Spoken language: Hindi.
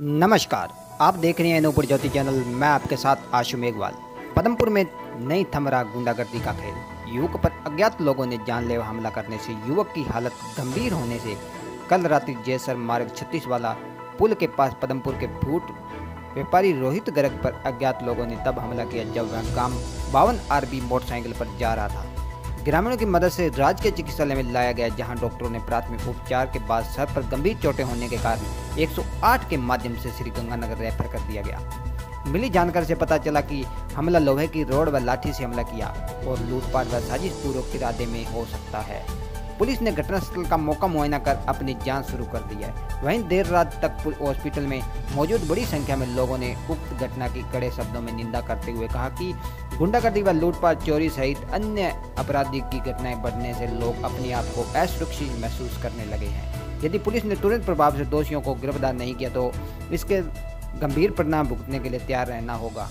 नमस्कार, आप देख रहे हैं नूपुर ज्योति चैनल, मैं आपके साथ आशु मेघवाल पदमपुर में नहीं थम रहा गुंडागर्दी का खेल। युवक पर अज्ञात लोगों ने जानलेवा हमला करने से युवक की हालत गंभीर होने से कल रात्रि जयसर मार्ग छत्तीस वाला पुल के पास पदमपुर के फूट व्यापारी रोहित गर्ग पर अज्ञात लोगों ने तब हमला किया जब वह काम। बावन आरबी मोटरसाइकिल पर जा रहा था। ग्रामीणों की मदद से राजकीय चिकित्सालय में लाया गया, जहाँ डॉक्टरों ने प्राथमिक उपचार के बाद सर पर गंभीर चोटें होने के कारण 108 के माध्यम से श्री गंगानगर रेफर कर दिया गया। मिली जानकारी से पता चला कि हमला लोहे की रोड व लाठी से हमला किया और लूटपाट व साजिश पूर्वक इरादे में हो सकता है। पुलिस ने घटनास्थल का मौका मुआयना कर अपनी जाँच शुरू कर दी है। वहीं देर रात तक हॉस्पिटल में मौजूद बड़ी संख्या में लोगों ने उक्त घटना की कड़े शब्दों में निंदा करते हुए कहा कि गुंडागर्दी व लूटपाट, चोरी सहित अन्य अपराधी की घटनाएँ बढ़ने से लोग अपने आप को असुरक्षित महसूस करने लगे हैं। यदि पुलिस ने तुरंत प्रभाव से दोषियों को गिरफ़्तार नहीं किया तो इसके गंभीर परिणाम भुगतने के लिए तैयार रहना होगा।